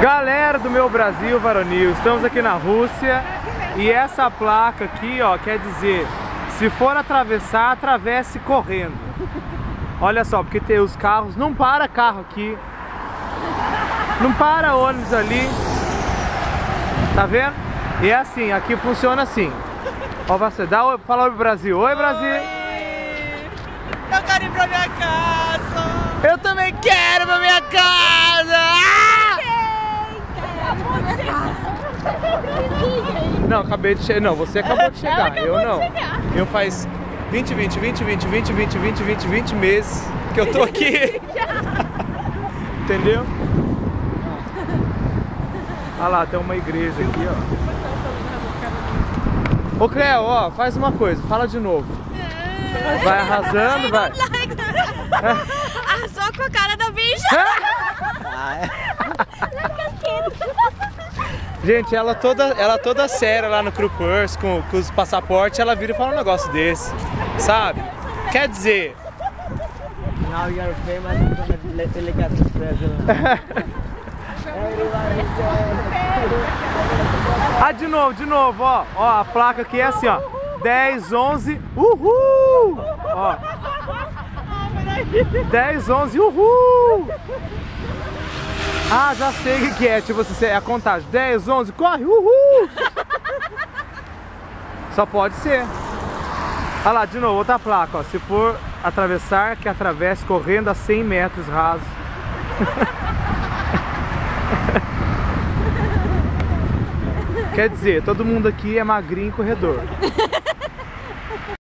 Galera do meu Brasil varonil, estamos aqui na Rússia e essa placa aqui, ó, quer dizer, se for atravessar, atravesse correndo. Olha só, porque tem os carros, não para carro aqui, não para ônibus ali, tá vendo? E é assim, aqui funciona assim. Ó, você dá, oi- fala oi pro Brasil, oi Brasil. Eu quero ir pra minha casa! Eu também quero pra minha casa! Ah! Não, acabei de chegar. Não, você acabou de chegar. eu não. Eu faz 20, 20, 20, 20, 20, 20, 20, 20, 20 meses que eu tô aqui. Entendeu? Olha lá, tem uma igreja aqui, ó. Ô Cleo, ó, faz uma coisa, fala de novo. Vai arrasando, vai. Arrasou com a cara da bicha! Gente, ela toda, ela toda séria lá no Crew Purse, com, com os passaportes, ela vira e fala um negócio desse, sabe? Quer dizer, Now you're famous, you're gonna ah, de novo, de novo, ó, ó, a placa aqui é assim, ó, 10, 11, uhul! Ó, 10, 11, uhul! Ah, já sei o que é, tipo assim, é a contagem, 10, 11, corre, uhul! Só pode ser. Olha lá, de novo, outra placa, ó. Se for atravessar, que atravesse correndo a 100 metros rasos. Quer dizer, todo mundo aqui é magrinho e corredor.